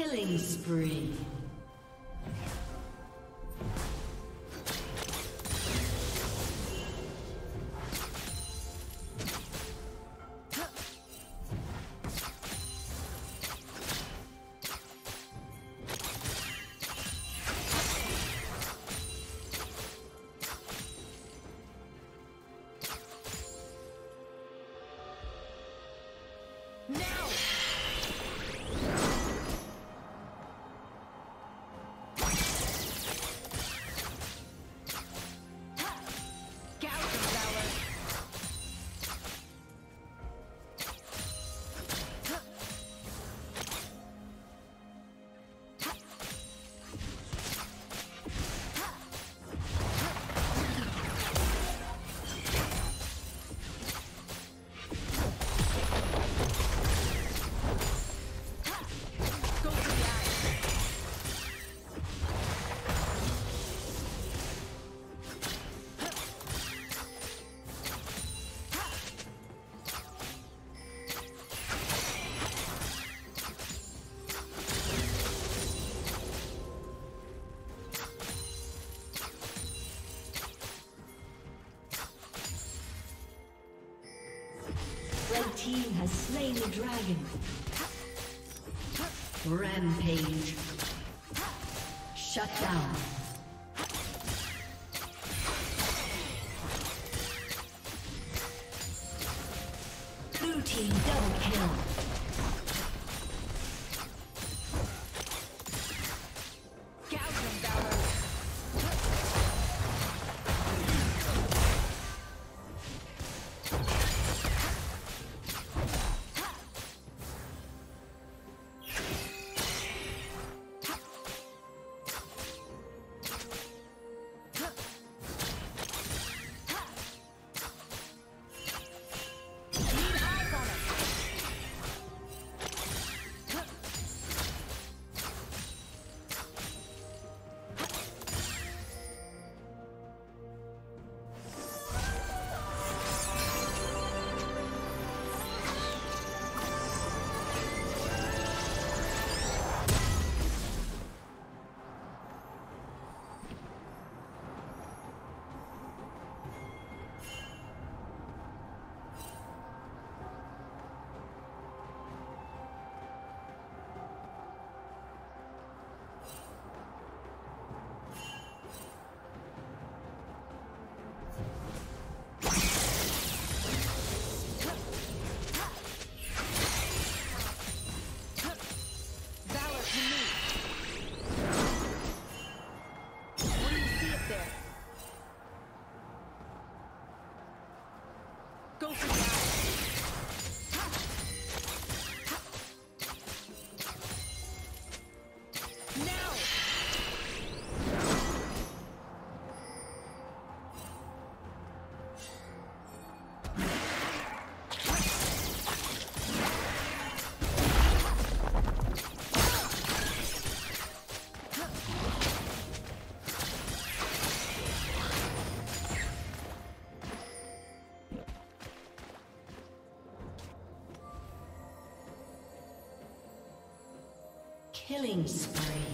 Killing spree. Has slain the dragon. Rampage. Shut down. Blue team double kill. Go for it. Killing spree.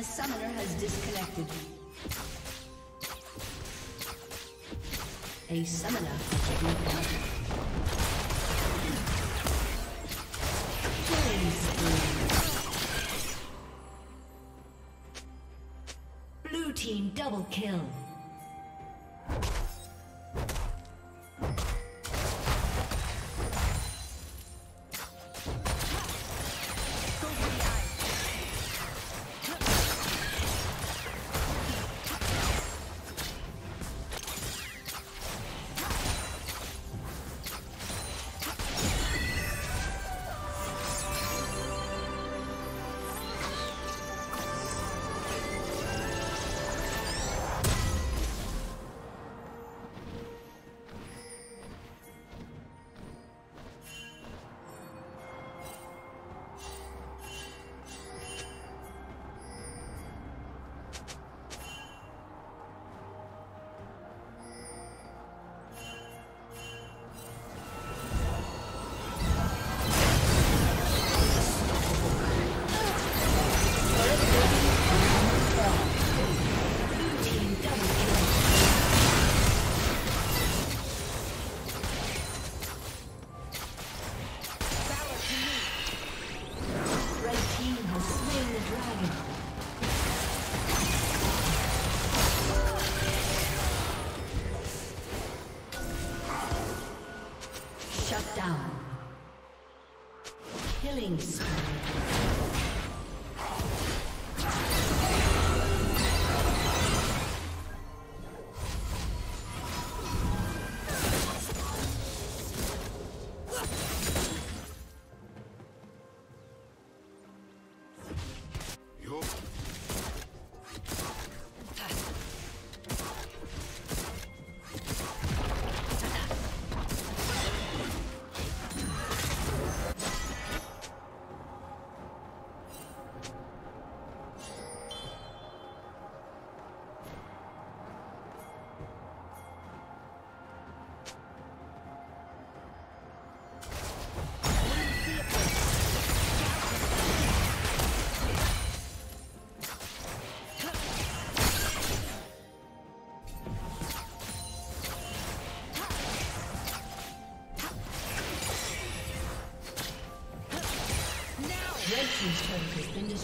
A summoner has disconnected. A summoner has reconnected. Blue team double kill.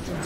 Blue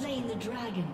Slain the dragon.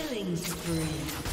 Killing spree.